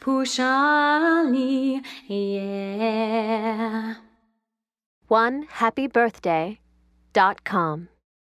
Pushali, yeah. One happy birthday dot com.